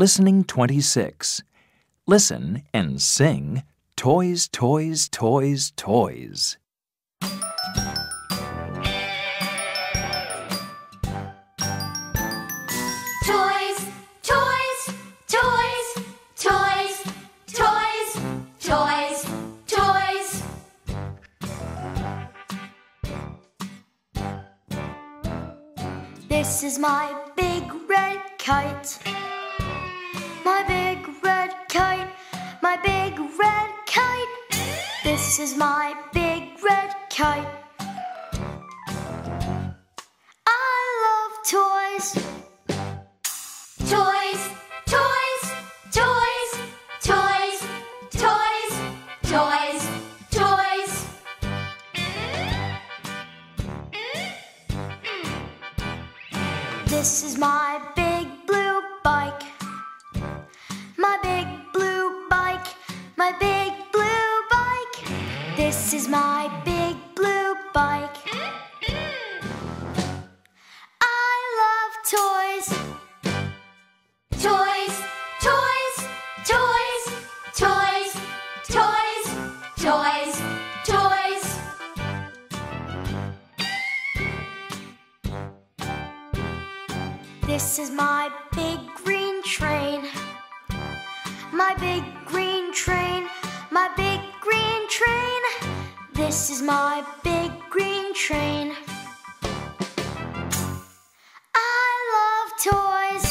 Listening 26. Listen and sing Toys, Toys, Toys, Toys. Toys, toys, toys, toys, toys, toys, toys. This is my big red kite. Big red kite. This is my big red kite. I love toys. Toys, toys, toys, toys, toys, toys, toys. This is my big This is my big blue bike. I love toys. Toys, toys, toys, toys, toys, toys, toys. This is my big green train. My big green This is my big green train. I love toys.